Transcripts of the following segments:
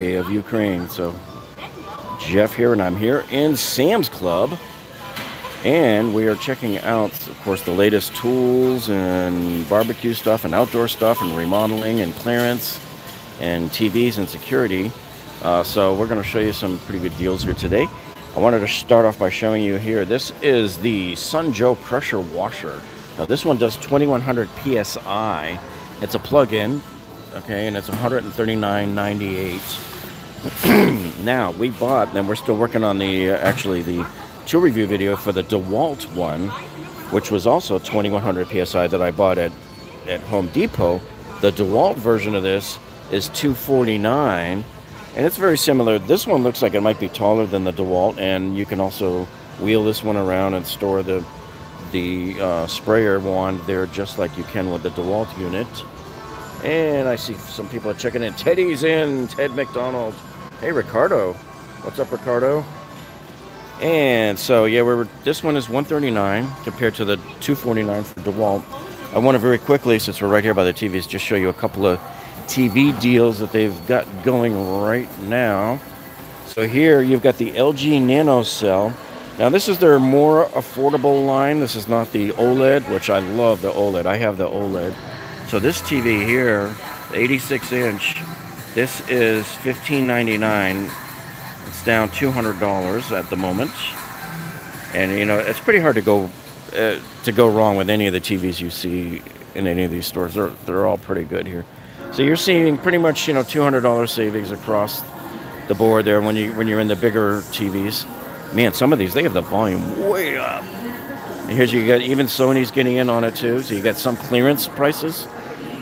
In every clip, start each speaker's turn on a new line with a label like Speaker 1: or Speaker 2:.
Speaker 1: of Ukraine. So Jeff here, and I'm here in Sam's Club. And we are checking out, of course, the latest tools and barbecue stuff and outdoor stuff and remodeling and clearance and TVs and security. Uh, so we're going to show you some pretty good deals here today. I wanted to start off by showing you here. This is the Sun Joe pressure washer. Now this one does 2100 PSI. It's a plug-in, okay, and it's 139.98. now we bought, and we're still working on the uh, actually the tool review video for the DeWalt one, which was also 2100 psi that I bought at at Home Depot. The DeWalt version of this is 249, and it's very similar. This one looks like it might be taller than the DeWalt, and you can also wheel this one around and store the the uh, sprayer wand there just like you can with the DeWalt unit. And I see some people are checking in. Teddy's in. Ted McDonald. Hey, Ricardo. What's up, Ricardo? And so, yeah, we are this one is 139 compared to the 249 for DeWalt. I want to very quickly, since we're right here by the TVs, just show you a couple of TV deals that they've got going right now. So here you've got the LG Nano Cell. Now this is their more affordable line. This is not the OLED, which I love the OLED. I have the OLED. So this TV here, 86 inch, this is $15.99. It's down $200 at the moment. And you know, it's pretty hard to go uh, to go wrong with any of the TVs you see in any of these stores. They're they're all pretty good here. So you're seeing pretty much, you know, $200 savings across the board there when you when you're in the bigger TVs. Man, some of these, they have the volume way up. And here's you got even Sony's getting in on it too. So you got some clearance prices.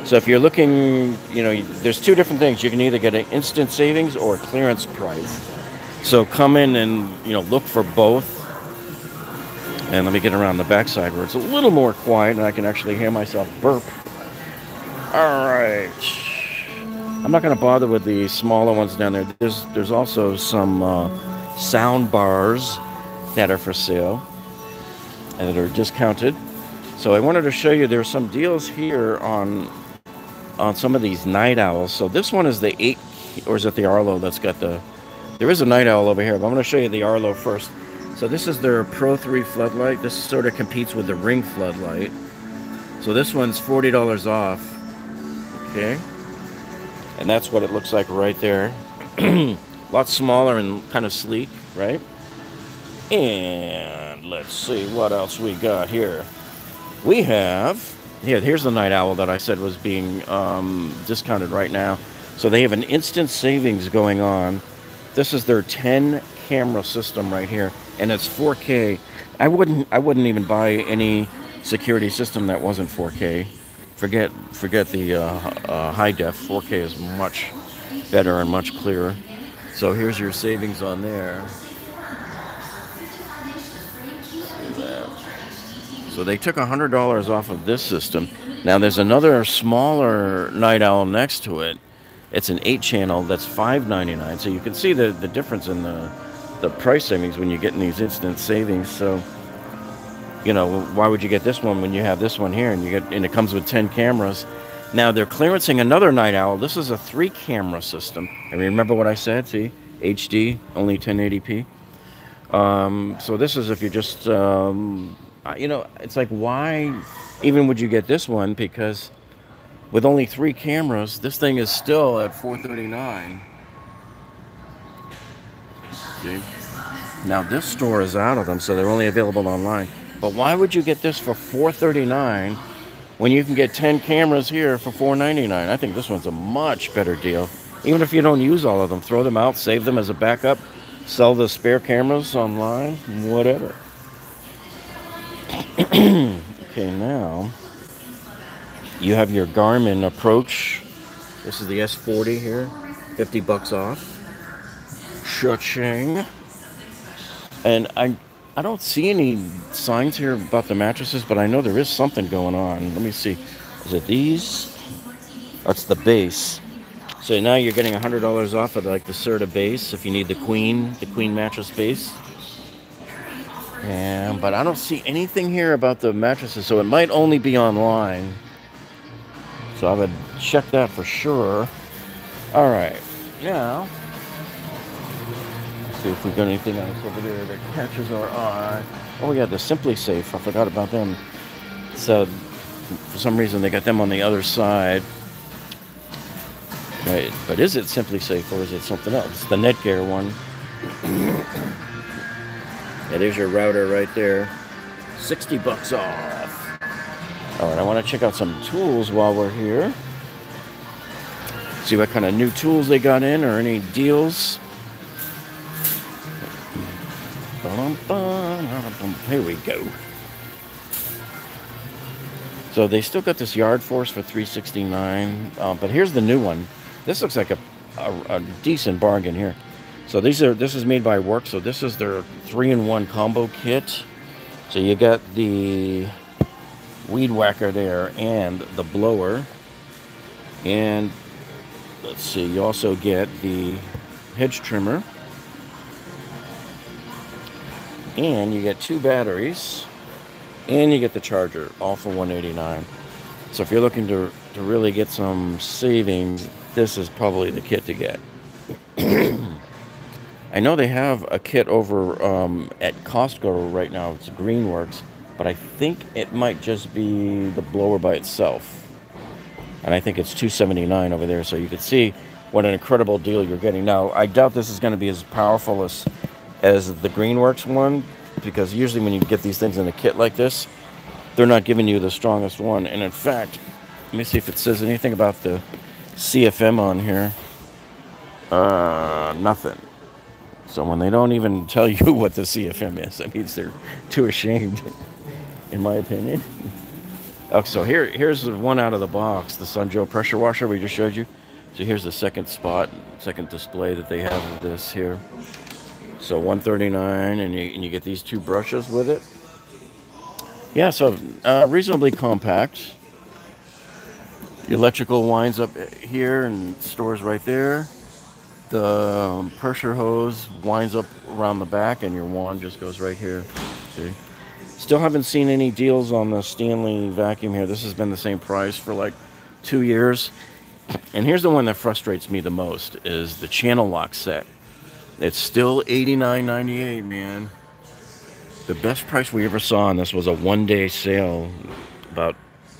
Speaker 1: So if you're looking, you know, there's two different things. You can either get an instant savings or a clearance price. So come in and, you know, look for both. And let me get around the backside where it's a little more quiet and I can actually hear myself burp. All right. I'm not going to bother with the smaller ones down there. There's there's also some uh, sound bars that are for sale and that are discounted. So I wanted to show you there's some deals here on on some of these night owls. So this one is the 8 or is it the Arlo that's got the there is a night owl over here, but I'm going to show you the Arlo first. So this is their Pro 3 floodlight. This sort of competes with the Ring floodlight. So this one's $40 off. Okay. And that's what it looks like right there. A lot smaller and kind of sleek, right? And let's see what else we got here. We have, yeah, here's the night owl that I said was being um, discounted right now. So they have an instant savings going on. This is their 10 camera system right here, and it's 4K. I wouldn't, I wouldn't even buy any security system that wasn't 4K. Forget, forget the uh, uh, high def. 4K is much better and much clearer. So here's your savings on there. So they took $100 off of this system. Now there's another smaller night owl next to it. It's an 8 channel that's $5.99. So you can see the, the difference in the, the price savings when you get in these instant savings. So, you know, why would you get this one when you have this one here and you get and it comes with 10 cameras? Now they're clearancing another night owl. This is a three camera system. And remember what I said? See, HD, only 1080p. Um, so this is if you're just, um, you know, it's like why even would you get this one? Because with only three cameras, this thing is still at 439. See? Now this store is out of them, so they're only available online. But why would you get this for 439? when you can get 10 cameras here for $4.99. I think this one's a much better deal. Even if you don't use all of them, throw them out, save them as a backup, sell the spare cameras online, whatever. okay, now you have your Garmin Approach. This is the S40 here, 50 bucks off. Cha-ching. And I I don't see any signs here about the mattresses, but I know there is something going on. Let me see. Is it these? That's the base. So now you're getting $100 off of like the Serta base if you need the queen, the queen mattress base. Yeah, but I don't see anything here about the mattresses, so it might only be online. So I would check that for sure. All right, now see if we've got anything else over there that catches our eye. Oh yeah, the SimpliSafe. I forgot about them. So for some reason they got them on the other side. Right, but is it SimpliSafe or is it something else? The Netgear one. Yeah, there's your router right there. 60 bucks off. All right, I want to check out some tools while we're here. See what kind of new tools they got in or any deals. Here we go. So they still got this yard force for 369 um, but here's the new one. This looks like a, a, a, decent bargain here. So these are this is made by Worx. So this is their three-in-one combo kit. So you got the weed whacker there and the blower. And let's see, you also get the hedge trimmer. And you get two batteries. And you get the charger, all for 189 So if you're looking to, to really get some savings, this is probably the kit to get. I know they have a kit over um, at Costco right now. It's Greenworks, but I think it might just be the blower by itself. And I think it's 279 over there, so you can see what an incredible deal you're getting. Now, I doubt this is going to be as powerful as as the Greenworks one, because usually when you get these things in a kit like this, they're not giving you the strongest one. And in fact, let me see if it says anything about the CFM on here. Uh, nothing. So when they don't even tell you what the CFM is, that means they're too ashamed, in my opinion. Okay, so here, here's the one out of the box, the Sunjoe pressure washer we just showed you. So here's the second spot, second display that they have of this here. So 139 and you, and you get these two brushes with it. Yeah, so uh, reasonably compact. The electrical winds up here and stores right there. The um, pressure hose winds up around the back and your wand just goes right here. See? Still haven't seen any deals on the Stanley vacuum here. This has been the same price for like two years. And here's the one that frustrates me the most is the Channellock set. It's still $89.98, man. The best price we ever saw on this was a one-day sale about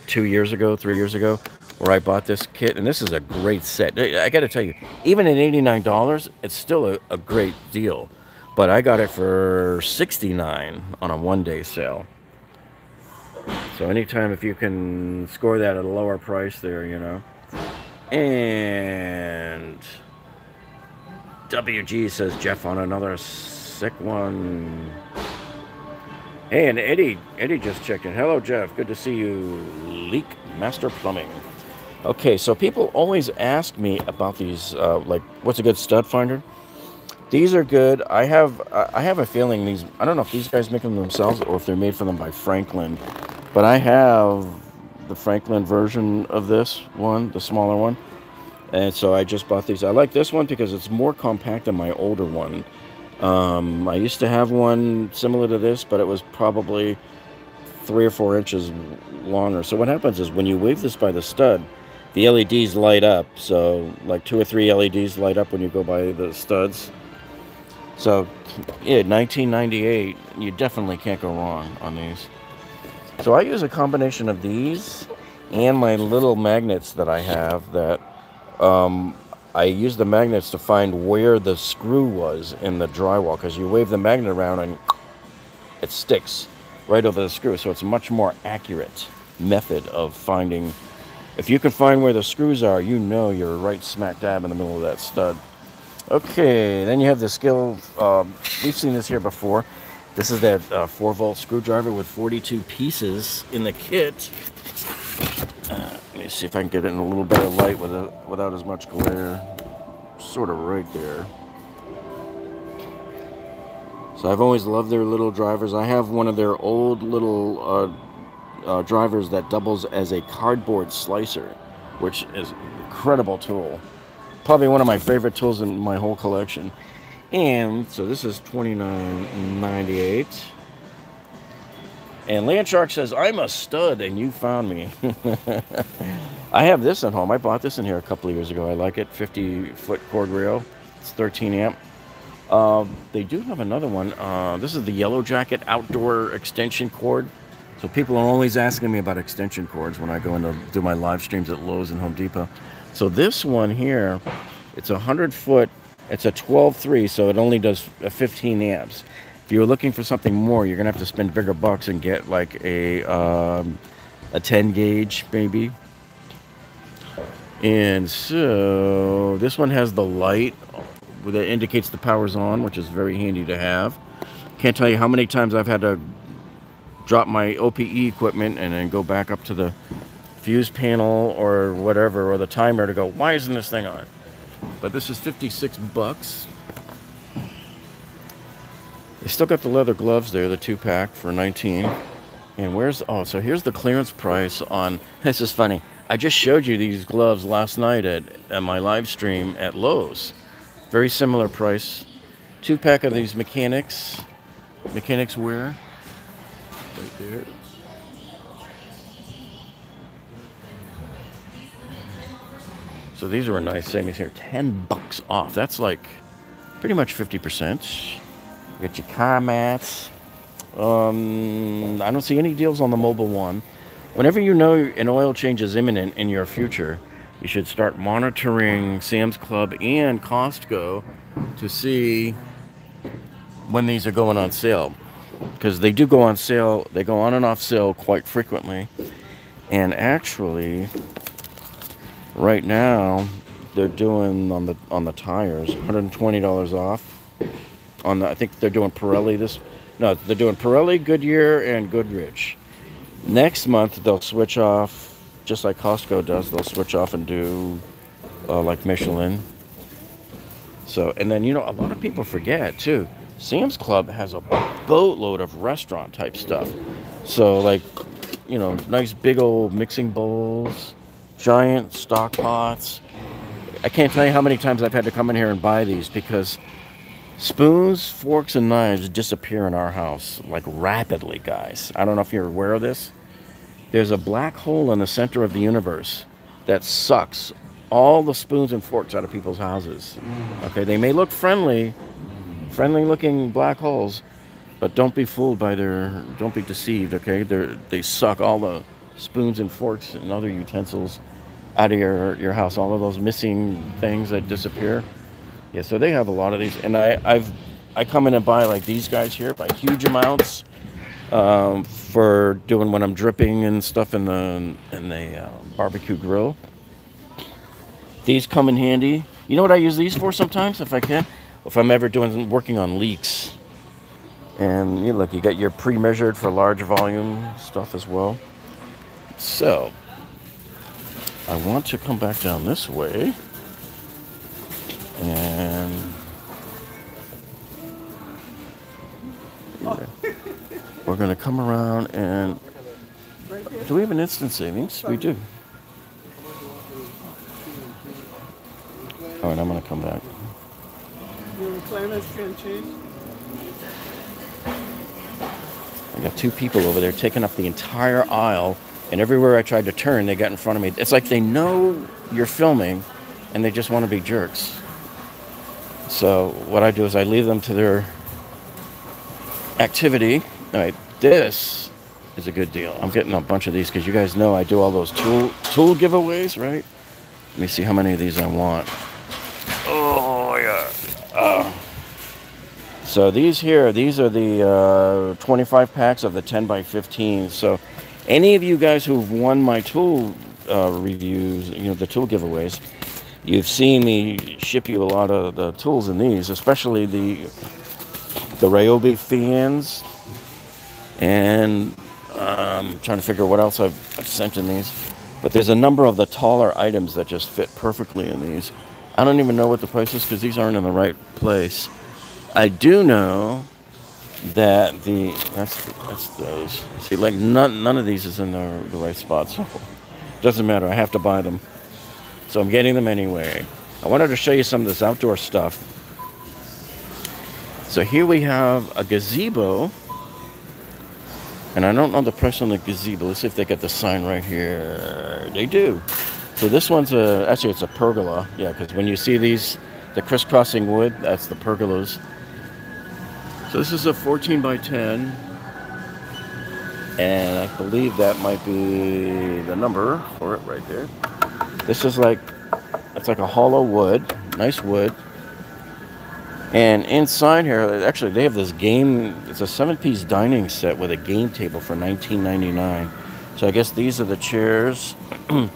Speaker 1: two years ago, three years ago, where I bought this kit. And this is a great set. I got to tell you, even at $89, it's still a, a great deal. But I got it for 69 on a one-day sale. So anytime if you can score that at a lower price there, you know. And WG says Jeff on another sick one. Hey, and Eddie, Eddie just checked in. Hello, Jeff. Good to see you. Leak Master Plumbing. Okay, so people always ask me about these, uh, like, what's a good stud finder? These are good. I have, I have a feeling these. I don't know if these guys make them themselves or if they're made for them by Franklin, but I have the Franklin version of this one, the smaller one. And so I just bought these. I like this one because it's more compact than my older one. Um, I used to have one similar to this, but it was probably three or four inches longer. So what happens is when you wave this by the stud, the LEDs light up. So like two or three LEDs light up when you go by the studs. So yeah, 1998, you definitely can't go wrong on these. So I use a combination of these and my little magnets that I have that um, I use the magnets to find where the screw was in the drywall because you wave the magnet around and it sticks right over the screw. So it's a much more accurate method of finding. If you can find where the screws are, you know you're right smack dab in the middle of that stud. Okay, then you have the Skil. Um, we've seen this here before. This is that uh, 4 volt screwdriver with 42 pieces in the kit. Uh, let me see if I can get it in a little better light without, without as much glare. Sort of right there. So I've always loved their little drivers. I have one of their old little uh, uh, drivers that doubles as a cardboard slicer, which is an incredible tool. Probably one of my favorite tools in my whole collection. And so this is $29.98. And Land Shark says, I'm a stud and you found me. I have this at home. I bought this in here a couple of years ago. I like it. 50 foot cord rail. It's 13 amp. Uh, they do have another one. Uh, this is the Yellow Jacket outdoor extension cord. So people are always asking me about extension cords when I go into do my live streams at Lowe's and Home Depot. So this one here, it's a 100 foot, it's a 12.3, so it only does 15 amps. If you're looking for something more, you're gonna have to spend bigger bucks and get like a um, a 10 gauge maybe. And so this one has the light that indicates the power's on, which is very handy to have. Can't tell you how many times I've had to drop my OPE equipment and then go back up to the fuse panel or whatever, or the timer to go, why isn't this thing on? But this is 56 bucks. They still got the leather gloves there, the two pack for 19. And where's, oh, so here's the clearance price on, this is funny. I just showed you these gloves last night at, at my live stream at Lowe's. Very similar price. Two pack of these mechanics, mechanics wear. Right there. So these are a nice savings here. 10 bucks off. That's like pretty much 50%. You get your car mats. Um, I don't see any deals on the Mobil 1. Whenever you know an oil change is imminent in your future, you should start monitoring Sam's Club and Costco to see when these are going on sale. Because they do go on sale, they go on and off sale quite frequently. And actually, right now, they're doing on the on the tires $120 off. On the, I think they're doing Pirelli this. No, they're doing Pirelli, Goodyear, and Goodrich. Next month they'll switch off just like Costco does, they'll switch off and do uh, like Michelin. So, and then, you know, a lot of people forget too. Sam's Club has a boatload of restaurant type stuff. So, like, you know, nice big old mixing bowls, giant stock pots. I can't tell you how many times I've had to come in here and buy these because spoons, forks, and knives disappear in our house like rapidly, guys. I don't know if you're aware of this. There's a black hole in the center of the universe that sucks all the spoons and forks out of people's houses. Okay, they may look friendly, friendly looking black holes, but don't be fooled by their, don't be deceived, okay? They they suck all the spoons and forks and other utensils out of your, your house, all of those missing things that disappear. Yeah, so they have a lot of these, and I, I've, I come in and buy like these guys here, by huge amounts, um, for doing when I'm dripping and stuff in the in the uh, barbecue grill. These come in handy. You know what I use these for sometimes, if I can, if I'm ever doing working on leaks. And you look, you got your pre-measured for large volume stuff as well. So I want to come back down this way and. We're going to come around and. Do we have an instant savings? We do. All right, I'm going to come back. I got two people over there taking up the entire aisle, and everywhere I tried to turn, they got in front of me. It's like they know you're filming, and they just want to be jerks. So what I do is I leave them to their activity all right, this is a good deal. I'm getting a bunch of these because you guys know I do all those tool tool giveaways, right? Let me see how many of these I want. Oh yeah. Oh. So these here, these are the uh, 25 packs of the 10 by 15. So any of you guys who've won my tool uh, reviews, you know, the tool giveaways, you've seen me ship you a lot of the tools in these, especially the the Ryobi fans, and I'm um, trying to figure what else I've, I've sent in these. But there's a number of the taller items that just fit perfectly in these. I don't even know what the price is because these aren't in the right place. I do know that the that's that's those. See, like none none of these is in the, the right spot, so doesn't matter. I have to buy them, so I'm getting them anyway. I wanted to show you some of this outdoor stuff. So here we have a gazebo and I don't know the price on the gazebo. Let's see if they got the sign right here. They do. So this one's a, actually it's a pergola. Yeah, because when you see these the crisscrossing wood, that's the pergolas. So this is a 14 by 10. And I believe that might be the number for it right there. This is like, it's like a hollow wood, nice wood. And inside here, actually, they have this game. It's a seven-piece dining set with a game table for 19.99. So I guess these are the chairs. and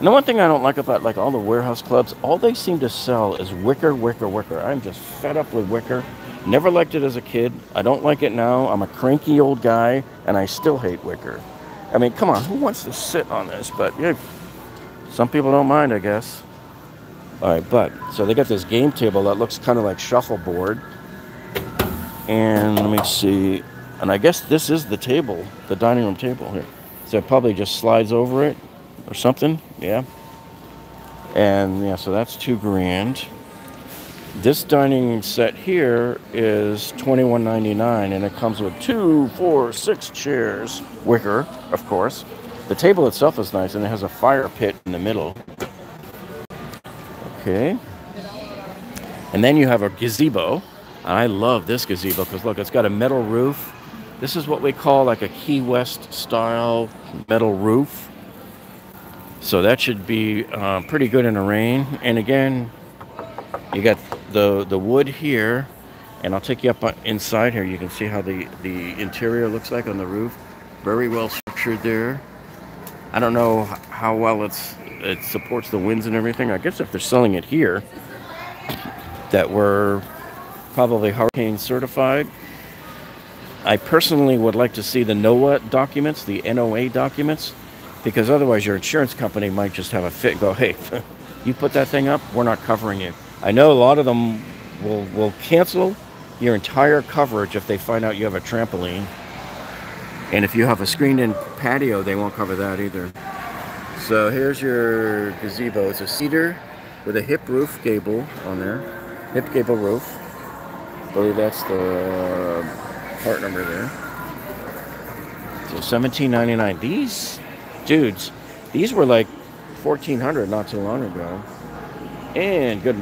Speaker 1: the one thing I don't like about like all the warehouse clubs, all they seem to sell is wicker, wicker, wicker. I'm just fed up with wicker. Never liked it as a kid. I don't like it now. I'm a cranky old guy, and I still hate wicker. I mean, come on, who wants to sit on this? But yeah, some people don't mind, I guess. All right, but so they got this game table that looks kind of like shuffleboard. And let me see. And I guess this is the table, the dining room table here. So it probably just slides over it or something. Yeah. And yeah, so that's two grand. This dining set here is $21.99 and it comes with two, four, six chairs. Wicker, of course. The table itself is nice and it has a fire pit in the middle. Okay. And then you have a gazebo. I love this gazebo because look, it's got a metal roof. This is what we call like a Key West style metal roof. So that should be uh, pretty good in the rain. And again, you got the the wood here, and I'll take you up inside here. You can see how the the interior looks like on the roof. Very well structured there. I don't know how well it's it supports the winds and everything. I guess if they're selling it here, that were probably hurricane certified. I personally would like to see the NOAA documents, the NOA documents, because otherwise your insurance company might just have a fit go, hey, you put that thing up, we're not covering you. I know a lot of them will, will cancel your entire coverage if they find out you have a trampoline. And if you have a screened-in patio, they won't cover that either. So here's your gazebo. It's a cedar with a hip roof gable on there. Hip gable roof. I believe that's the uh, part number there. So 17.99. These dudes, these were like 1400 not too long ago. And good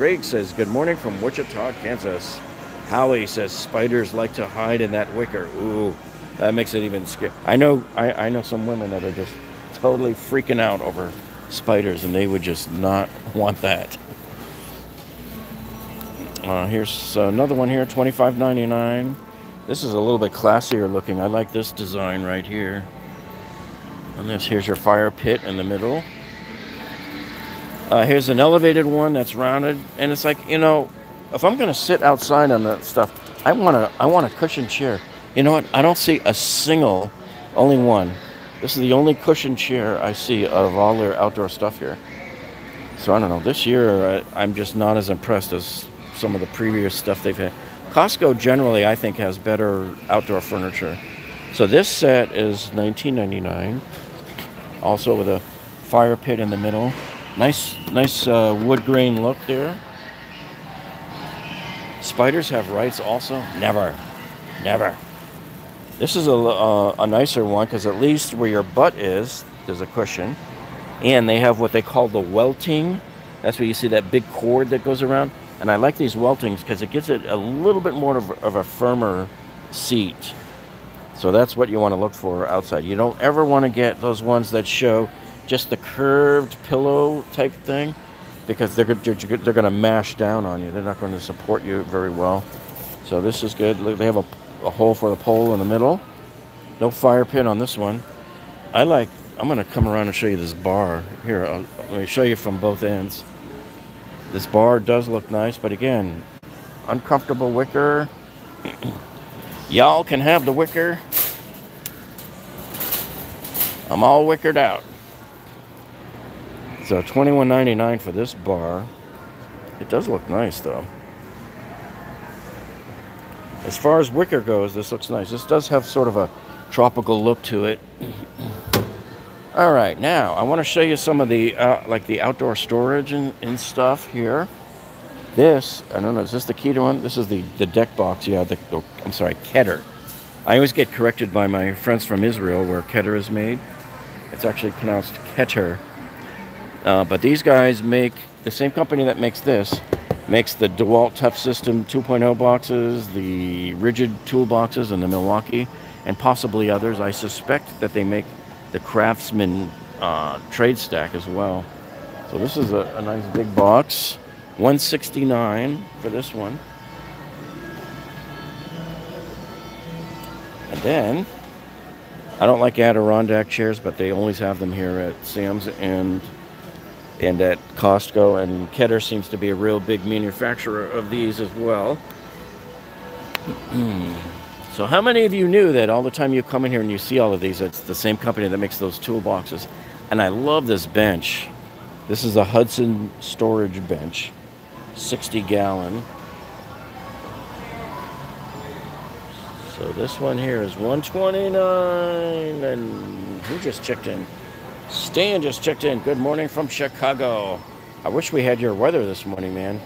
Speaker 1: Craig says, Good morning from Wichita, Kansas. Howie says spiders like to hide in that wicker. Ooh, that makes it even scary. I know I, I know some women that are just totally freaking out over spiders, and they would just not want that. Uh, here's another one here, $25.99. This is a little bit classier looking. I like this design right here. And this here's your fire pit in the middle. Uh, here's an elevated one that's rounded, and it's like you know, if I'm gonna sit outside on that stuff, I want a I want a cushion chair. You know what? I don't see a single, only one this is the only cushion chair I see of all their outdoor stuff here. So I don't know. This year, I'm just not as impressed as some of the previous stuff they've had. Costco generally, I think, has better outdoor furniture. So this set is $19.99. Also with a fire pit in the middle. Nice, nice uh, wood grain look there. Spiders have rights also? Never. Never. This is a, uh, a nicer one because at least where your butt is, there's a cushion. And they have what they call the welting. That's where you see that big cord that goes around. And I like these weltings because it gives it a little bit more of, of a firmer seat. So that's what you want to look for outside. You don't ever want to get those ones that show just the curved pillow type thing because they're, they're, they're going to mash down on you. They're not going to support you very well. So this is good. They have a a hole for the pole in the middle. No fire pit on this one. I like, I'm going to come around and show you this bar. Here, I'll, let me show you from both ends. This bar does look nice, but again, uncomfortable wicker. Y'all can have the wicker. I'm all wickered out. So $21.99 for this bar. It does look nice though. As far as wicker goes, this looks nice. This does have sort of a tropical look to it. All right, now I want to show you some of the uh, like the outdoor storage and, and stuff here. This, I don't know, is this the Keter one? This is the, the deck box. Yeah, the, the, I'm sorry, Keter. I always get corrected by my friends from Israel where Keter is made. It's actually pronounced Keter. Uh, but these guys make, the same company that makes this, Makes the DeWalt Tough System 2.0 boxes, the Ridgid toolboxes, and the Milwaukee, and possibly others. I suspect that they make the Craftsman uh, trade stack as well. So this is a, a nice big box. 169 for this one. And then, I don't like Adirondack chairs, but they always have them here at Sam's and and at Costco. And Kedar seems to be a real big manufacturer of these as well. Hmm. so how many of you knew that all the time you come in here and you see all of these, it's the same company that makes those toolboxes. And I love this bench. This is a Hudson storage bench, 60 gallon. So this one here is 129 and who just checked in? Stan just checked in. Good morning from Chicago. I wish we had your weather this morning, man.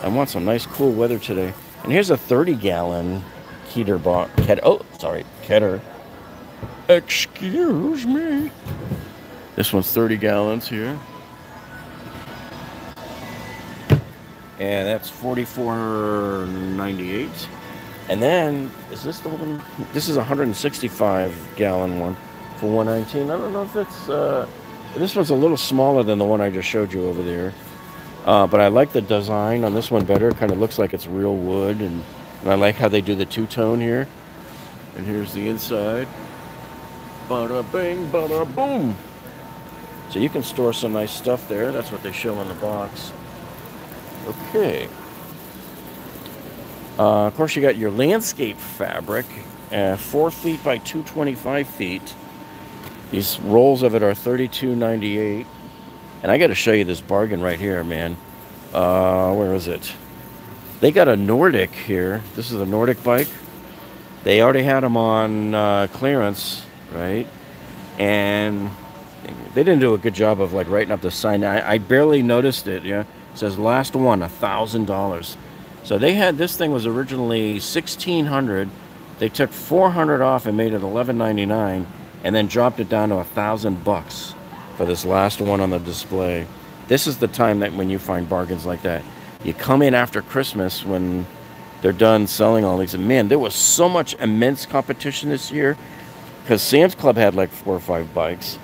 Speaker 1: I want some nice cool weather today. And here's a 30 gallon Keter box. Oh, sorry, Keter. Excuse me. This one's 30 gallons here. And that's 44.98. And then, is this the one? This is a 165 gallon one for 119. I don't know if it's, uh, this one's a little smaller than the one I just showed you over there. Uh, but I like the design on this one better. It kind of looks like it's real wood. And, and I like how they do the two-tone here. And here's the inside. Bada bing, bada boom. So you can store some nice stuff there. That's what they show on the box. Okay. Uh, of course, you got your landscape fabric, uh, 4 feet by 225 feet. These rolls of it are 32.98. And I got to show you this bargain right here, man. Uh, where is it? They got a Nordic here. This is a Nordic bike. They already had them on uh, clearance, right? And they didn't do a good job of like writing up the sign. I, I barely noticed it. Yeah, it says last one, a thousand dollars. So they had this thing was originally 1600 They took 400 off and made it 11.99 and then dropped it down to a thousand bucks for this last one on the display. This is the time that when you find bargains like that. You come in after Christmas when they're done selling all these. And man, there was so much immense competition this year because Sam's Club had like four or five bikes.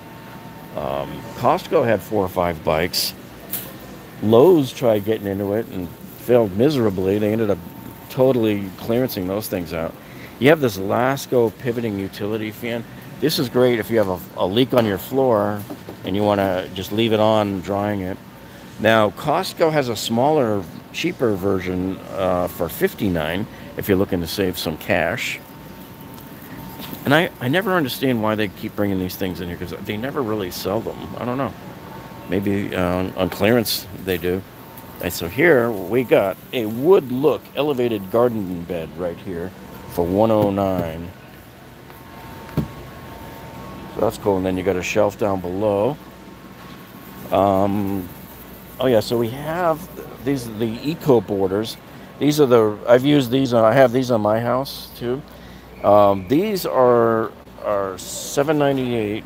Speaker 1: Um, Costco had four or five bikes. Lowe's tried getting into it and failed miserably. They ended up totally clearancing those things out. You have this Lasko pivoting utility fan. This is great if you have a, a leak on your floor and you want to just leave it on drying it. Now, Costco has a smaller, cheaper version uh, for 59 if you're looking to save some cash. And I, I never understand why they keep bringing these things in here because they never really sell them. I don't know. Maybe uh, on clearance they do. And so here we got a wood look elevated garden bed right here for 109. That's cool. And then you got a shelf down below. Um, oh yeah, so we have these the eco borders. These are the I've used these. I have these on my house too. Um, these are are 798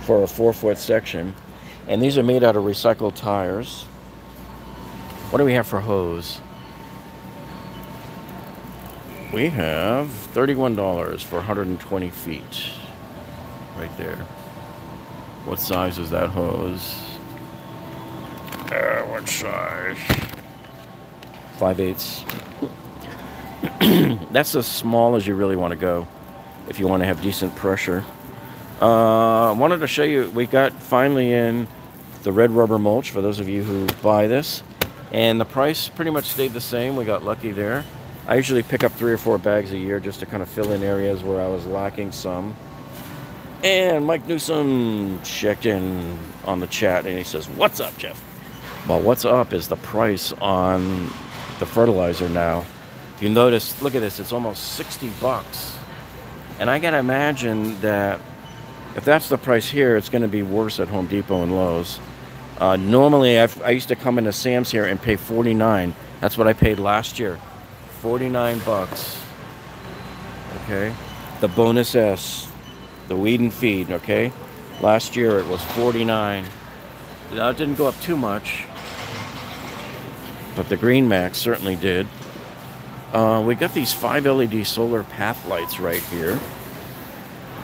Speaker 1: for a four foot section, and these are made out of recycled tires. What do we have for hose? We have $31 for 120 feet. Right there. What size is that hose? Uh, what size? 5 eighths. That's as small as you really want to go if you want to have decent pressure. Uh, I wanted to show you, we got finally in the red rubber mulch for those of you who buy this. And the price pretty much stayed the same. We got lucky there. I usually pick up three or four bags a year just to kind of fill in areas where I was lacking some. And Mike Newsom checked in on the chat and he says, What's up, Jeff? Well, what's up is the price on the fertilizer now. You notice, look at this, it's almost 60 bucks. And I gotta imagine that if that's the price here, it's gonna be worse at Home Depot and Lowe's. Uh, normally, I've, i used to come into Sam's here and pay 49. That's what I paid last year. 49 bucks. Okay. The bonus S, the weed and feed. Okay. Last year it was 49. Now it didn't go up too much. but the Green Max certainly did. Uh, we got these five LED solar path lights right here.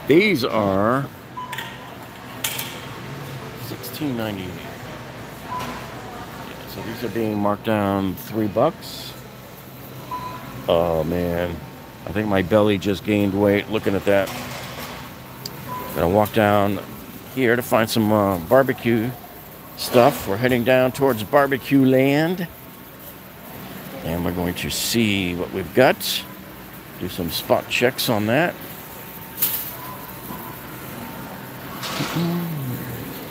Speaker 1: These are 16.98. So these are being marked down three bucks. Oh man, I think my belly just gained weight looking at that. Gonna walk down here to find some uh, barbecue stuff. We're heading down towards barbecue land. And we're going to see what we've got. Do some spot checks on that.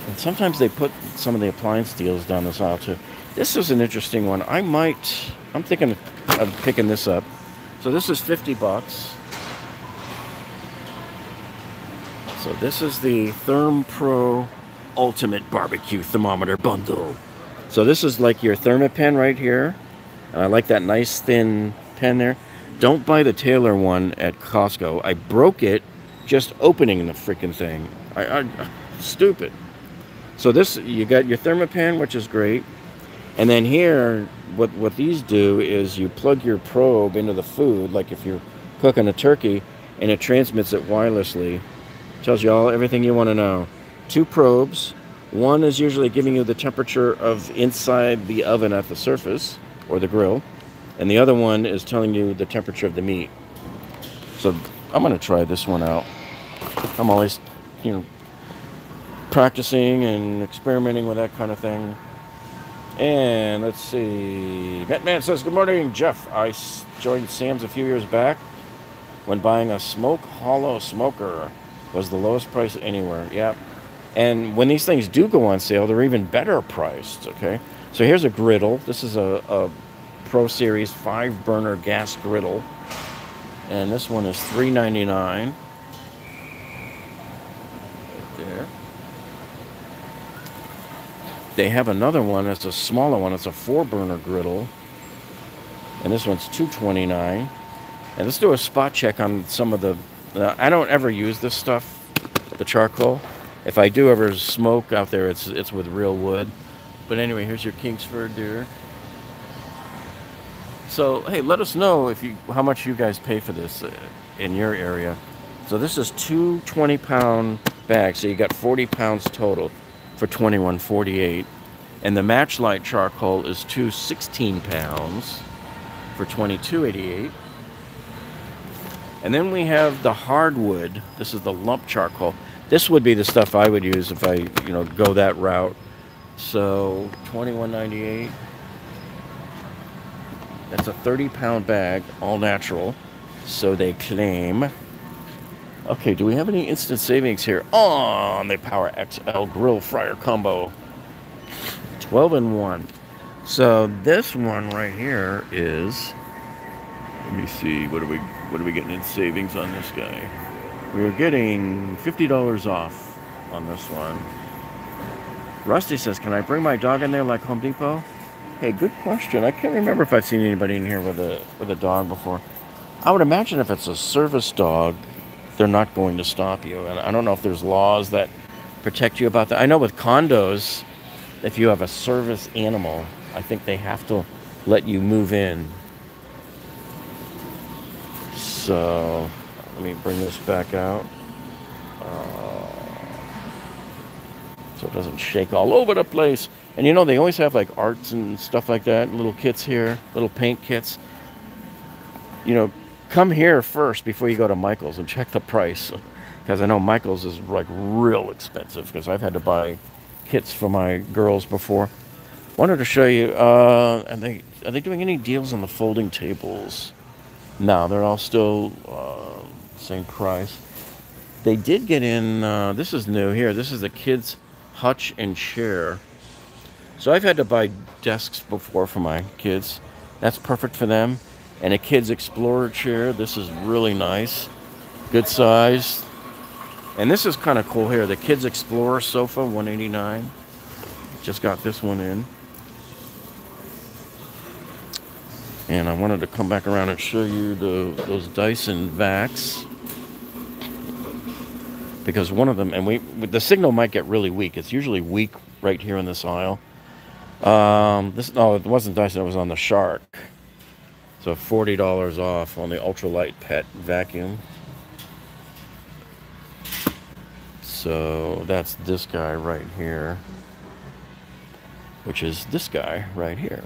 Speaker 1: And sometimes they put some of the appliance deals down this aisle too. This is an interesting one. I might, I'm thinking of picking this up. So this is 50 bucks. So this is the ThermoPro Ultimate Barbecue Thermometer Bundle. So this is like your Thermapen right here. And I like that nice thin pen there. Don't buy the Taylor one at Costco. I broke it just opening the freaking thing. I, I stupid. So this, you got your Thermapen, which is great. And then here, what, what these do is you plug your probe into the food, like if you're cooking a turkey, and it transmits it wirelessly. Tells you all everything you want to know. Two probes. One is usually giving you the temperature of inside the oven at the surface or the grill, and the other one is telling you the temperature of the meat. So I'm going to try this one out. I'm always, you know, practicing and experimenting with that kind of thing. And let's see. Batman says, Good morning, Jeff. I joined Sam's a few years back when buying a smoke hollow smoker was the lowest price anywhere. Yep. And when these things do go on sale, they're even better priced. Okay. So here's a griddle. This is a, a Pro Series 5 burner gas griddle. And this one is $3.99. there. They have another one that's a smaller one. It's a four burner griddle. And this one's $2.29. And let's do a spot check on some of the. Uh, I don't ever use this stuff, the charcoal. If I do ever smoke out there, it's it's with real wood. But anyway, here's your Kingsford deer. So hey, let us know if you how much you guys pay for this uh, in your area. So this is two 20 pound bags, so you got 40 pounds total for 21.48, and the Matchlight charcoal is two 16 pounds for 22.88. And then we have the hardwood. This is the lump charcoal. This would be the stuff I would use if I, you know, go that route. So 21.98. That's a 30 pound bag, all natural. So they claim. Okay, do we have any instant savings here on the Power XL Grill Fryer Combo? 12 and 1. So this one right here is let me see what do we what are we getting in savings on this guy? We're getting $50 off on this one. Rusty says, "Can I bring my dog in there like Home Depot?" Hey, good question. I can't remember if I've seen anybody in here with a with a dog before. I would imagine if it's a service dog, they're not going to stop you. And I don't know if there's laws that protect you about that. I know with condos, if you have a service animal, I think they have to let you move in. So let me bring this back out. Uh, so it doesn't shake all over the place. And you know, they always have like arts and stuff like that, little kits here, little paint kits. You know, come here first before you go to Michael's and check the price. Because I know Michael's is like real expensive because I've had to buy kits for my girls before. Wanted to show you, uh, and they are they doing any deals on the folding tables? No, they're all still uh, same price. They did get in. Uh, this is new here. This is the kids' hutch and chair. So I've had to buy desks before for my kids. That's perfect for them. And a kids explorer chair. This is really nice. Good size. And this is kind of cool here. The kids explorer sofa 189. Just got this one in. And I wanted to come back around and show you the those Dyson Vacs because one of them and we the signal might get really weak. It's usually weak right here in this aisle. Um, this no, it wasn't Dyson. It was on the Shark. So forty dollars off on the ultralight pet vacuum. So that's this guy right here, which is this guy right here.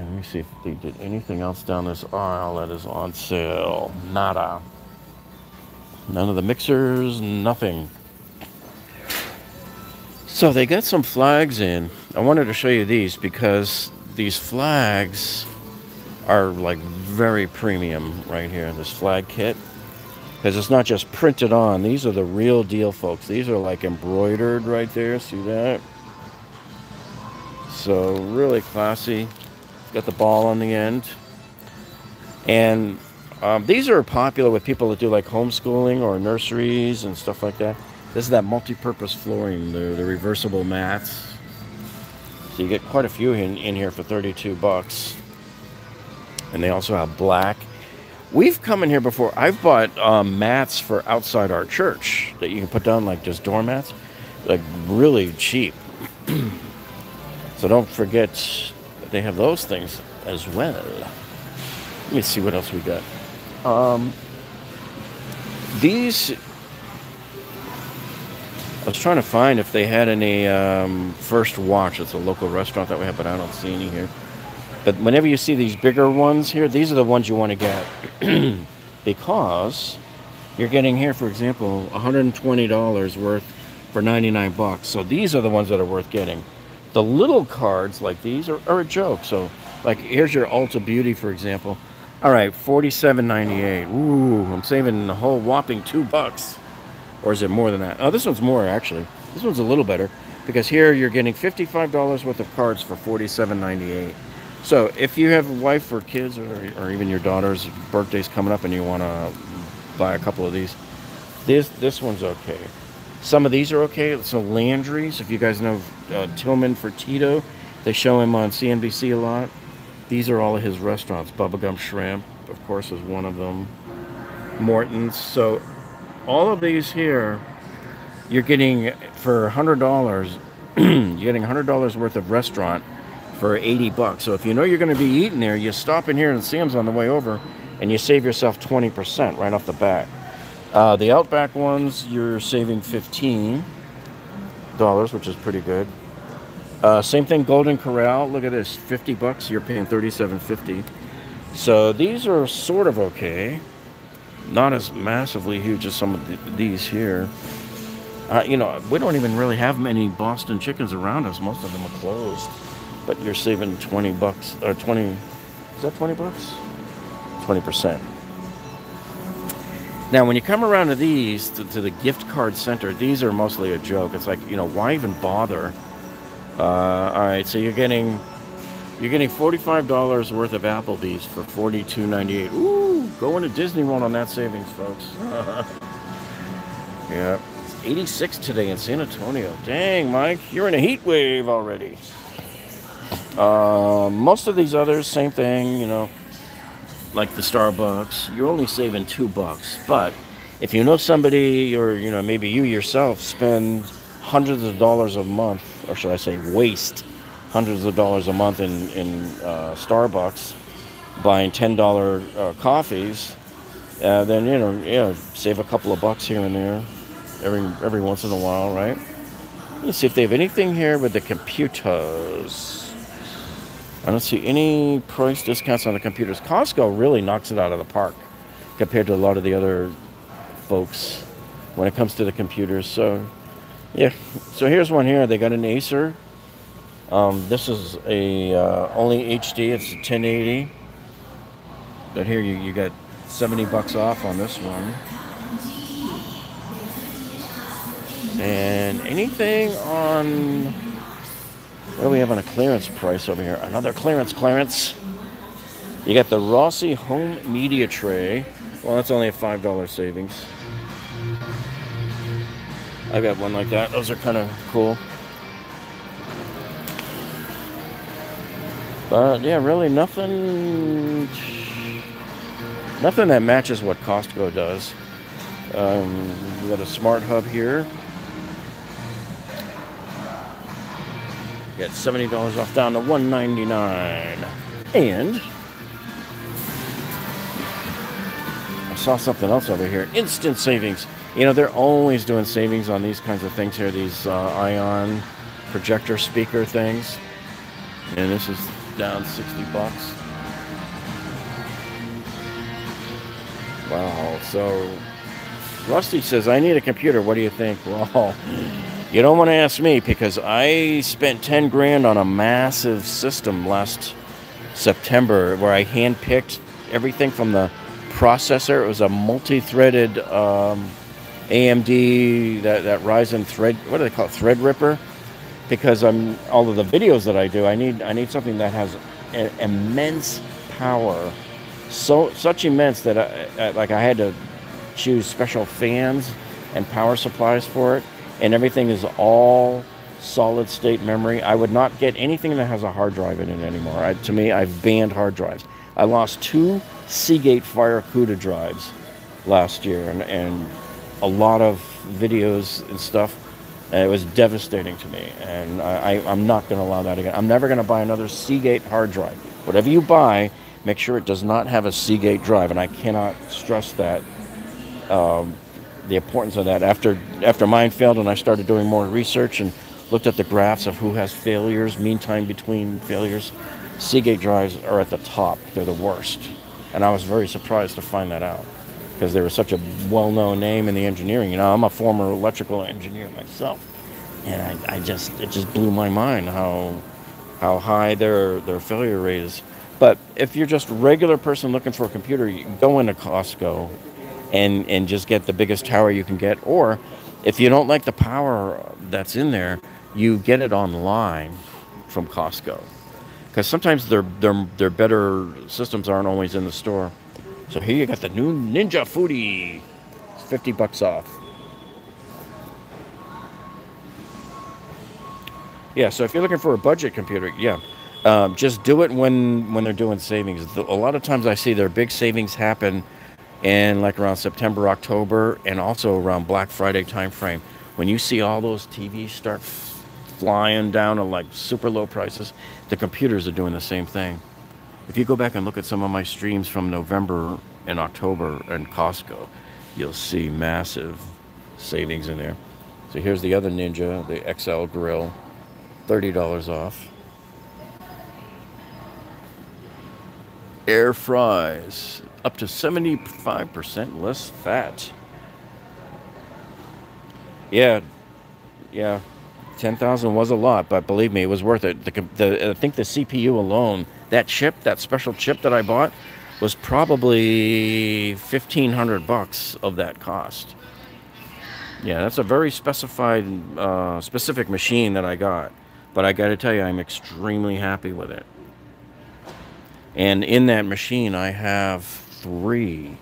Speaker 1: Let me see if they did anything else down this aisle that is on sale. Nada. None of the mixers, nothing. So they got some flags in. I wanted to show you these because these flags are like very premium right here. This flag kit. Because it's not just printed on. These are the real deal, folks. These are like embroidered right there. See that? So really classy. Got the ball on the end. And um, these are popular with people that do like homeschooling or nurseries and stuff like that. This is that multi-purpose flooring, the, the reversible mats. So you get quite a few in, in here for 32 bucks. And they also have black. We've come in here before. I've bought um, mats for outside our church that you can put down like just doormats. Like really cheap. so don't forget they have those things as well. Let me see what else we got. Um, these, I was trying to find if they had any um, First Watch. It's a local restaurant that we have, but I don't see any here. But whenever you see these bigger ones here, these are the ones you want to get because you're getting here, for example, $120 worth for 99 bucks. So these are the ones that are worth getting. The little cards like these are, are a joke. So, like here's your Ulta Beauty, for example. All right, forty-seven ninety-eight. Ooh, I'm saving a whole whopping two bucks. Or is it more than that? Oh, this one's more actually. This one's a little better because here you're getting $55 worth of cards for forty-seven ninety-eight. So if you have a wife or kids or, or even your daughter's birthday's coming up and you want to buy a couple of these, this this one's okay. Some of these are okay. So Landry's, if you guys know uh, Tillman Fertitta, they show him on CNBC a lot. These are all of his restaurants. Bubba Gump Shrimp, of course, is one of them. Morton's. So all of these here, you're getting for $100, you're getting $100 worth of restaurant for 80 bucks. So if you know you're going to be eating there, you stop in here and Sam's on the way over and you save yourself 20% right off the bat. Uh, the Outback ones, you're saving $15, which is pretty good. Uh, same thing, Golden Corral. Look at this, 50 bucks. You're paying 37.50. So these are sort of okay. Not as massively huge as some of the, these here. Uh, you know, we don't even really have many Boston chickens around us. Most of them are closed. But you're saving 20 bucks, or 20, is that 20 bucks? 20%. Now, when you come around to these, to, to, the gift card center, these are mostly a joke. It's like, you know, why even bother? Uh, all right, so you're getting you're getting forty-five dollars worth of Applebee's for forty-two ninety-eight. Ooh, going to Disney World on that savings, folks. yeah, it's 86 today in San Antonio. Dang, Mike, you're in a heat wave already. Uh, most of these others, same thing. You know, like the Starbucks, you're only saving two bucks. But if you know somebody, or you know maybe you yourself spend hundreds of dollars a month, or should I say, waste hundreds of dollars a month in in uh, Starbucks, buying ten dollar uh, coffees, uh, then you know yeah save a couple of bucks here and there, every every once in a while, right? Let's see if they have anything here with the computers. I don't see any price discounts on the computers. Costco really knocks it out of the park compared to a lot of the other folks when it comes to the computers. So, yeah. So here's one here. They got an Acer. Um, this is a uh, only HD. It's a 1080. But here you, you got 70 bucks off on this one. And anything on what do we have on a clearance price over here? Another clearance clearance. You got the Rossi Home Media Tray. Well, that's only a $5 savings. I've got one like that. Those are kind of cool. But yeah, really nothing nothing that matches what Costco does. Um, we got a smart hub here. Get $70 off down to 199. And I saw something else over here. Instant savings. You know, they're always doing savings on these kinds of things here, these uh, ion projector speaker things. And this is down 60 bucks. Wow. So Rusty says, I need a computer. What do you think? Well, you don't want to ask me because I spent 10 grand on a massive system last September where I handpicked everything from the processor. It was a multi-threaded um, AMD, that, that Ryzen thread, what do they call it, Threadripper? Because I'm all of the videos that I do, I need I need something that has a, immense power, so such immense that I, I, like I had to choose special fans and power supplies for it and everything is all solid state memory. I would not get anything that has a hard drive in it anymore. I, to me, I've banned hard drives. I lost two Seagate Fire CUDA drives last year and, and a lot of videos and stuff. And it was devastating to me. And I, I, I'm not going to allow that again. I'm never going to buy another Seagate hard drive. Whatever you buy, make sure it does not have a Seagate drive. And I cannot stress that. Um, the importance of that. After after mine failed, and I started doing more research and looked at the graphs of who has failures, mean time between failures. Seagate drives are at the top; they're the worst, and I was very surprised to find that out because they were such a well-known name in the engineering. You know, I'm a former electrical engineer myself, and I, I just it just blew my mind how how high their their failure rate is. But if you're just a regular person looking for a computer, you go into Costco and and just get the biggest tower you can get. Or if you don't like the power that's in there, you get it online from Costco. Because sometimes their their their better systems aren't always in the store. So here you got the new Ninja Foodi, it's fifty bucks off. Yeah, so if you're looking for a budget computer, yeah, um, just do it when when they're doing savings. A lot of times I see their big savings happen and like around September, October, and also around Black Friday timeframe. When you see all those TVs start flying down at like super low prices, the computers are doing the same thing. If you go back and look at some of my streams from November and October and Costco, you'll see massive savings in there. So here's the other Ninja, the XL grill, $30 off. Air fries, up to 75% less fat. Yeah, yeah, 10,000 was a lot, but believe me, it was worth it. The, the, I think the CPU alone, that chip, that special chip that I bought, was probably 1500 bucks of that cost. Yeah, that's a very specified, uh, specific machine that I got. But I got to tell you, I'm extremely happy with it. And in that machine, I have three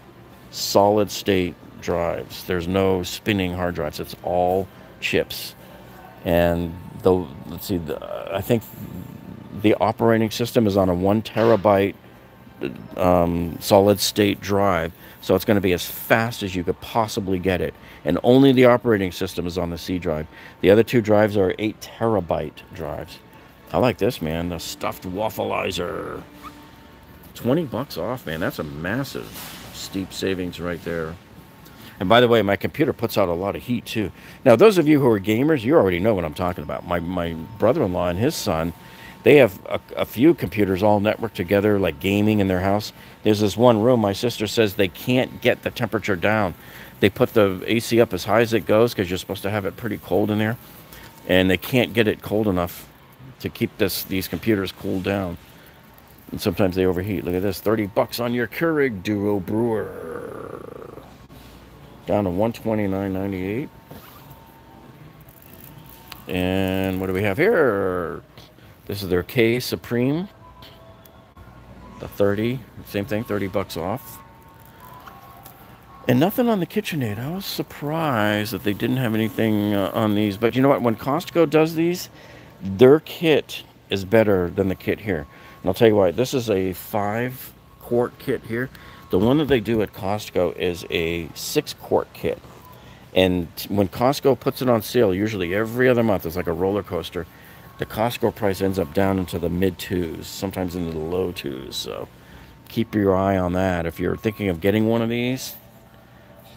Speaker 1: solid state drives. There's no spinning hard drives. It's all chips. And the let's see, the, I think the operating system is on a one terabyte um, solid state drive. So it's going to be as fast as you could possibly get it. And only the operating system is on the C drive. The other two drives are 8 terabyte drives. I like this, man. The stuffed waffleizer. 20 bucks off, man. That's a massive steep savings right there. And by the way, my computer puts out a lot of heat too. Now, those of you who are gamers, you already know what I'm talking about. My, my brother-in-law and his son, they have a, a, few computers all networked together, like gaming in their house. There's this one room, my sister says they can't get the temperature down. They put the AC up as high as it goes because you're supposed to have it pretty cold in there. And they can't get it cold enough to keep this these computers cooled down. And sometimes they overheat. Look at this 30 bucks on your Keurig Duo Brewer. Down to 129.98. And what do we have here? This is their K Supreme. The 30, same thing, 30 bucks off. And nothing on the KitchenAid. I was surprised that they didn't have anything uh, on these. But you know what? When Costco does these, their kit is better than the kit here. And I'll tell you what, this is a five quart kit here. The one that they do at Costco is a six quart kit. And when Costco puts it on sale, usually every other month, it's like a roller coaster. The Costco price ends up down into the mid twos, sometimes into the low twos. So keep your eye on that. If you're thinking of getting one of these,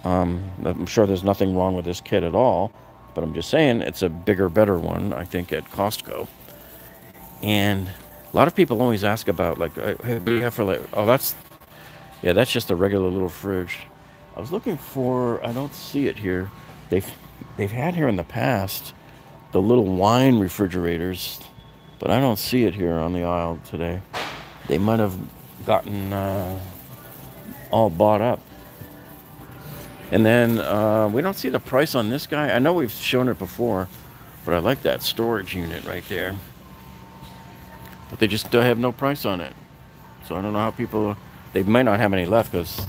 Speaker 1: um, I'm sure there's nothing wrong with this kit at all, but I'm just saying it's a bigger, better one, I think, at Costco. And a lot of people always ask about, like, hey, what do you have for, like, oh, that's, yeah, that's just a regular little fridge. I was looking for, I don't see it here. They've, they've had here in the past the little wine refrigerators, but I don't see it here on the aisle today. They might have gotten uh, all bought up. And then uh, we don't see the price on this guy. I know we've shown it before, but I like that storage unit right there. But they just have no price on it. So I don't know how people, they might not have any left because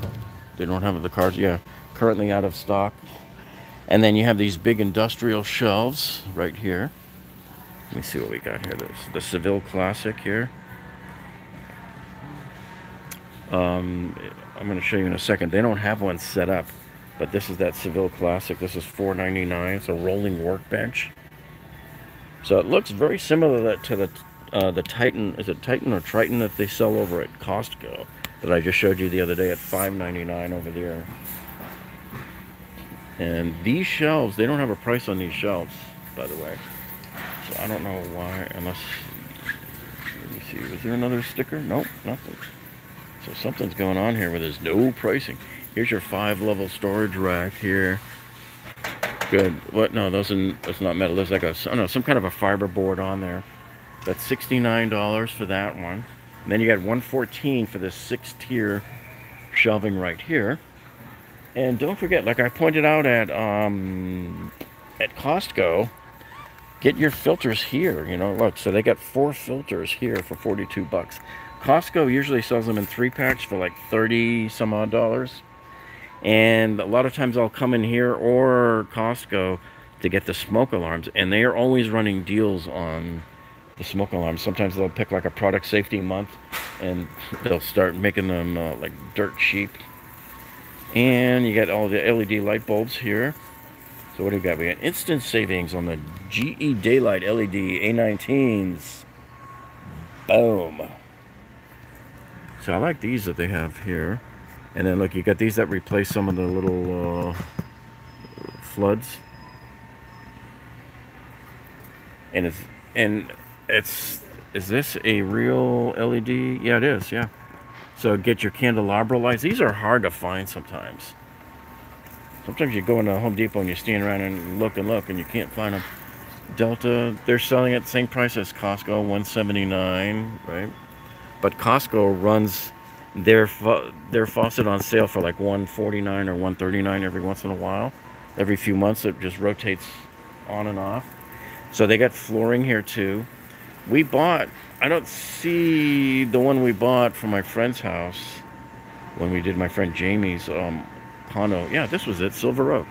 Speaker 1: they don't have the cars, Yeah, currently out of stock. And then you have these big industrial shelves right here. Let me see what we got here. There's the Seville Classic here. Um, I'm going to show you in a second. They don't have one set up, but this is that Seville Classic. This is $4.99. It's a rolling workbench. So it looks very similar to the uh, the Titan. Is it Titan or Triton that they sell over at Costco that I just showed you the other day at $5.99 over there. And these shelves, they don't have a price on these shelves, by the way. So I don't know why, unless, let me see, was there another sticker? Nope, nothing. So something's going on here where there's no pricing. Here's your five level storage rack here. Good. What? No, those are, that's not metal. There's like a, oh no, some kind of a fiber board on there. That's $69 for that one. And then you got 114 for this six tier shelving right here. And don't forget, like I pointed out at um, at Costco, get your filters here. You know, look, so they got four filters here for 42 bucks. Costco usually sells them in three packs for like 30 some odd dollars. And a lot of times I'll come in here or Costco to get the smoke alarms. And they are always running deals on the smoke alarms. Sometimes they'll pick like a product safety month and they'll start making them uh, like dirt cheap. And you got all the LED light bulbs here. So what do we got? We got instant savings on the GE Daylight LED A19s. Boom. So I like these that they have here. And then look, you got these that replace some of the little uh, floods. And it's and it's is this a real LED? Yeah, it is. Yeah. So get your candelabra lights. These are hard to find sometimes. Sometimes you go into Home Depot and you stand around and look and look and you can't find them. Delta, they're selling at the same price as Costco, 179, right? But Costco runs their their faucet on sale for like 149 or 139 every once in a while. Every few months it just rotates on and off. So they got flooring here too. We bought I don't see the one we bought from my friend's house when we did my friend Jamie's um, condo. Yeah, this was it, Silver Oak.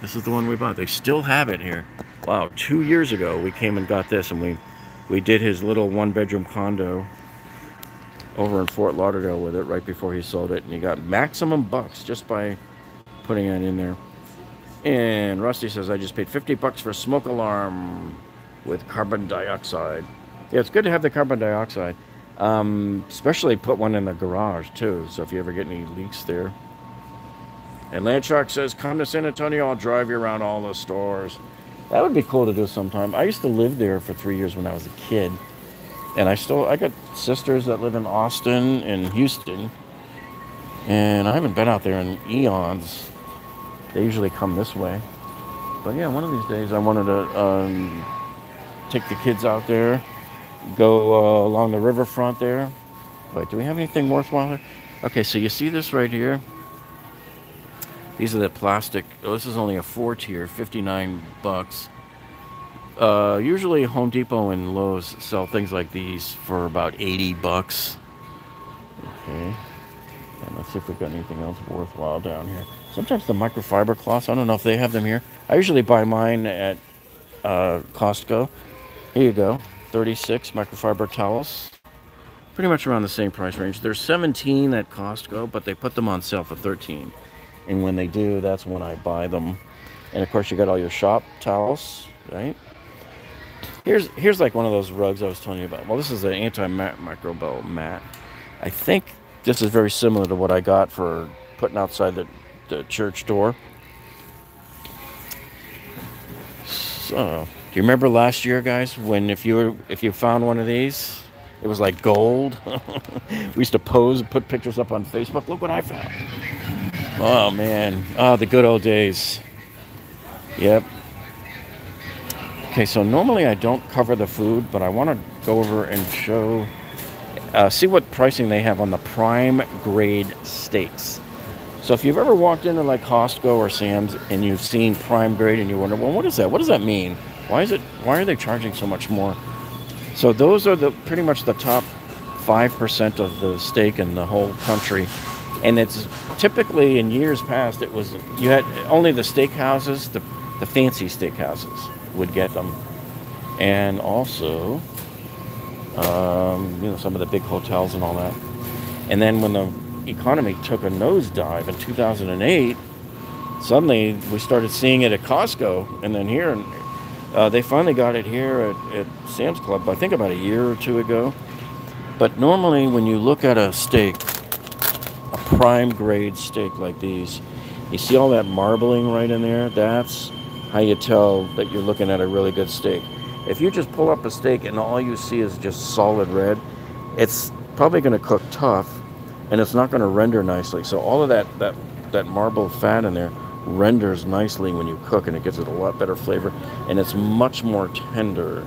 Speaker 1: This is the one we bought. They still have it here. Wow, two years ago we came and got this and we we did his little one bedroom condo over in Fort Lauderdale with it right before he sold it. And he got maximum bucks just by putting it in there. And Rusty says, I just paid 50 bucks for a smoke alarm with carbon dioxide. Yeah, it's good to have the carbon dioxide. Um, especially put one in the garage too. So if you ever get any leaks there. And Landshark says, come to San Antonio, I'll drive you around all the stores. That would be cool to do sometime. I used to live there for three years when I was a kid and I still I got sisters that live in Austin and Houston, and I haven't been out there in eons. They usually come this way, but yeah, one of these days I wanted to um, take the kids out there, go uh, along the riverfront there. Wait, do we have anything worthwhile? Okay, so you see this right here. These are the plastic. Oh, this is only a four tier, 59 bucks. Uh, usually Home Depot and Lowe's sell things like these for about 80 bucks. Okay. And let's see if we've got anything else worthwhile down here. Sometimes the microfiber cloths, I don't know if they have them here. I usually buy mine at uh, Costco. Here you go. 36 microfiber towels. pretty much around the same price range. They're 17 at Costco, but they put them on sale for 13. And when they do, that's when I buy them. And of course, you got all your shop towels, right? Here's here's like one of those rugs I was telling you about. Well, this is an anti-microbial mat. I think this is very similar to what I got for putting outside the, the church door. So, you remember last year, guys, when if you were if you found one of these, it was like gold. we used to pose put pictures up on Facebook. Look what I found. Oh man, oh the good old days. Yep. Okay, so normally I don't cover the food, but I want to go over and show, uh, see what pricing they have on the prime grade steaks. So if you've ever walked into like Costco or Sam's and you've seen prime grade and you wonder, well, what is that? What does that mean? Why is it? Why are they charging so much more? So those are the pretty much the top five percent of the steak in the whole country, and it's typically in years past it was you had only the steakhouses, the the fancy steakhouses would get them, and also um, you know some of the big hotels and all that. And then when the economy took a nosedive in 2008, suddenly we started seeing it at Costco, and then here, uh, they finally got it here at, at Sam's Club. I think about a year or two ago. But normally, when you look at a steak, a prime grade steak like these, you see all that marbling right in there. That's how you tell that you're looking at a really good steak. If you just pull up a steak and all you see is just solid red, it's probably going to cook tough and it's not going to render nicely. So all of that, that, that marble fat in there renders nicely when you cook and it gives it a lot better flavor and it's much more tender,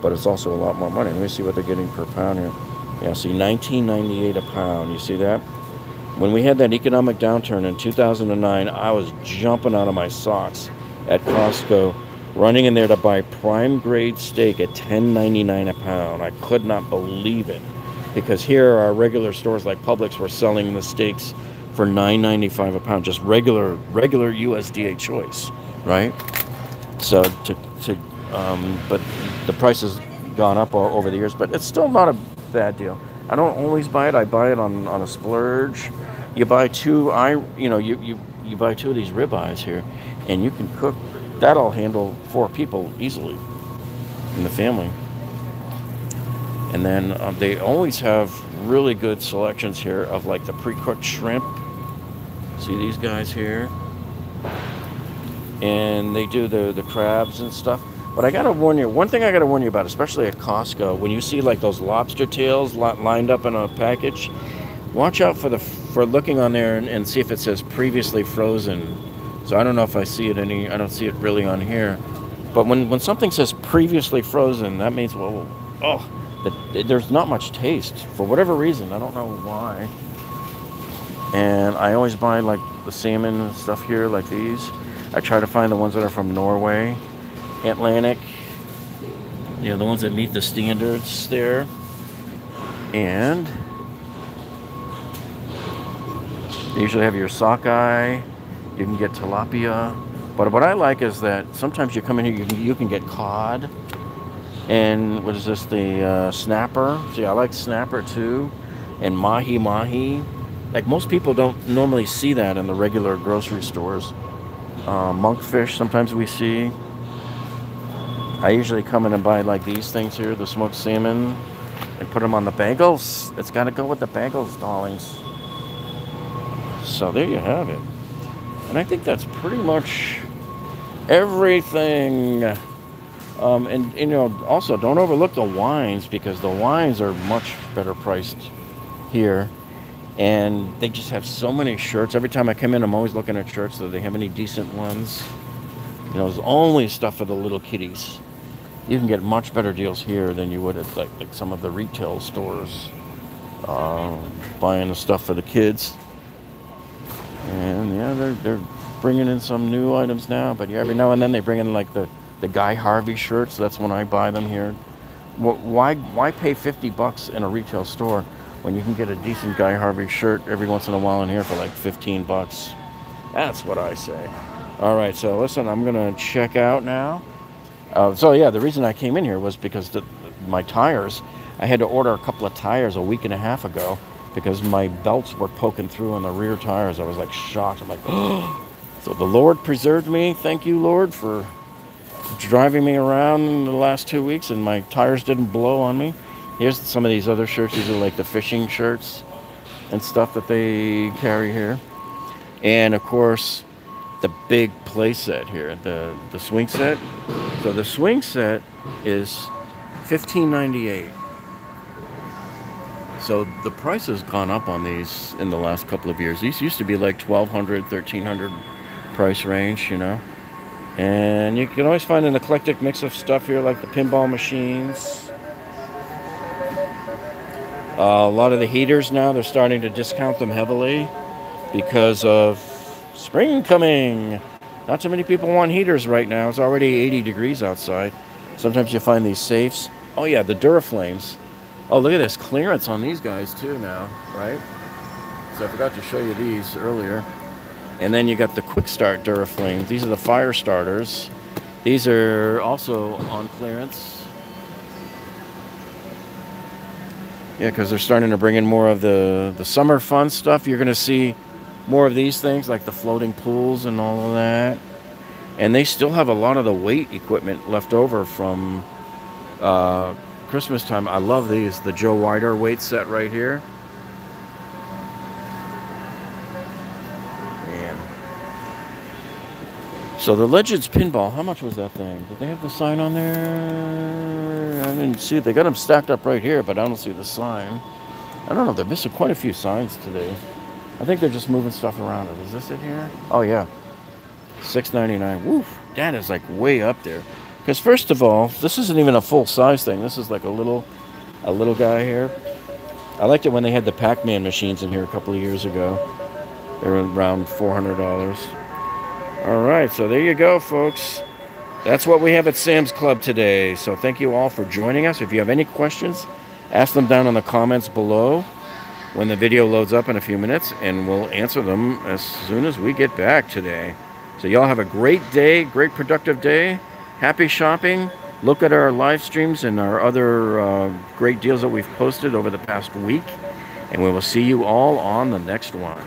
Speaker 1: but it's also a lot more money. Let me see what they're getting per pound here. Yeah, see 19.98 a pound. You see that? When we had that economic downturn in 2009, I was jumping out of my socks at Costco, running in there to buy prime grade steak at $10.99 a pound. I could not believe it because here our regular stores like Publix were selling the steaks for $9.95 a pound, just regular regular USDA choice, right? So to, to um, but the price has gone up over the years, but it's still not a bad deal. I don't always buy it. I buy it on, on a splurge. You buy two, I you know you, you you buy two of these ribeyes here, and you can cook. That'll handle four people easily in the family. And then um, they always have really good selections here of like the pre-cooked shrimp. See these guys here? And they do the, the crabs and stuff. But I gotta warn you, one thing I gotta warn you about, especially at Costco, when you see like those lobster tails lined up in a package, watch out for the for looking on there and, and see if it says previously frozen. So I don't know if I see it any. I don't see it really on here. But when when something says previously frozen, that means well, oh, that there's not much taste for whatever reason. I don't know why. And I always buy like the salmon stuff here, like these. I try to find the ones that are from Norway, Atlantic. You know, the ones that meet the standards there. And you usually have your sockeye. You can get tilapia. But what I like is that sometimes you come in here, you can, you can get cod. And what is this, the uh, snapper? See, I like snapper too. And mahi mahi. Like most people don't normally see that in the regular grocery stores. Uh, monkfish, sometimes we see. I usually come in and buy like these things here, the smoked salmon, and put them on the bagels. It's got to go with the bagels, darlings. So there you have it. And I think that's pretty much everything. Um, and, you know, also don't overlook the wines because the wines are much better priced here. And they just have so many shirts. Every time I come in, I'm always looking at shirts. Do they have any decent ones? You know, there's only stuff for the little kiddies. You can get much better deals here than you would at like, like some of the retail stores. Uh, buying the stuff for the kids. And yeah, they're, they're bringing in some new items now. But yeah, every now and then they bring in like the the Guy Harvey shirts. That's when I buy them here. Why why pay 50 bucks in a retail store when you can get a decent Guy Harvey shirt every once in a while in here for like 15 bucks? That's what I say. All right, so listen, I'm gonna check out now. Uh, so yeah, the reason I came in here was because the, my tires. I had to order a couple of tires a week and a half ago because my belts were poking through on the rear tires. I was like shocked. I'm like, oh. So the Lord preserved me. Thank you, Lord, for driving me around in the last two weeks and my tires didn't blow on me. Here's some of these other shirts. These are like the fishing shirts and stuff that they carry here. And of course, the big play set here, the, the swing set. So the swing set is 1598 so the price has gone up on these in the last couple of years. These used to be like 1200 1300 price range, you know. And you can always find an eclectic mix of stuff here like the pinball machines. Uh, a lot of the heaters now, they're starting to discount them heavily because of spring coming. Not too many people want heaters right now. It's already 80 degrees outside. Sometimes you find these safes. Oh yeah, the Duraflames. Oh, look at this clearance on these guys too now, right? So I forgot to show you these earlier. And then you got the quick start Duraflames. These are the fire starters. These are also on clearance. Yeah, because they're starting to bring in more of the, the summer fun stuff. You're going to see more of these things like the floating pools and all of that. And they still have a lot of the weight equipment left over from uh, Christmas time. I love these. The Joe Weider weight set right here. Man. So the Legends Pinball, how much was that thing? Did they have the sign on there? I didn't see. They got them stacked up right here, but I don't see the sign. I don't know. They're missing quite a few signs today. I think they're just moving stuff around. Is this it here? Oh, yeah. Six ninety nine. Woof. That is like way up there. Because first of all, this isn't even a full size thing. This is like a little, a little guy here. I liked it when they had the Pac-Man machines in here a couple of years ago. They were around $400. All right, so there you go, folks. That's what we have at Sam's Club today. So thank you all for joining us. If you have any questions, ask them down in the comments below when the video loads up in a few minutes, and we'll answer them as soon as we get back today. So y'all have a great day, great productive day. Happy shopping. Look at our live streams and our other uh, great deals that we've posted over the past week. And we will see you all on the next one.